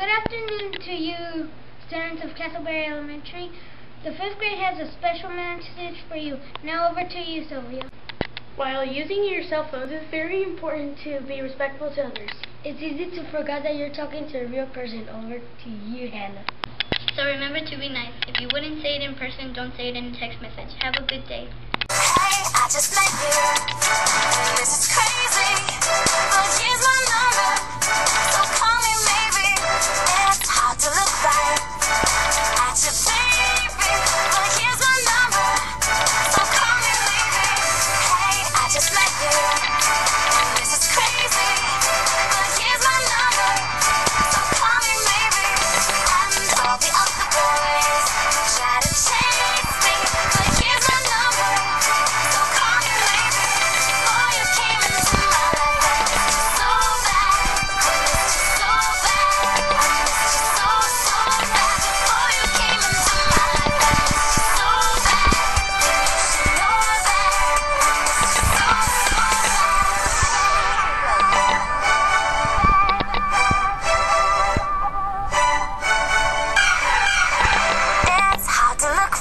Good afternoon to you, students of Castleberry Elementary. The fifth grade has a special message for you. Now over to you, Sylvia. While using your cell phones, it's very important to be respectful to others. It's easy to forget that you're talking to a real person. Over to you, Hannah. So remember to be nice. If you wouldn't say it in person, don't say it in a text message. Have a good day.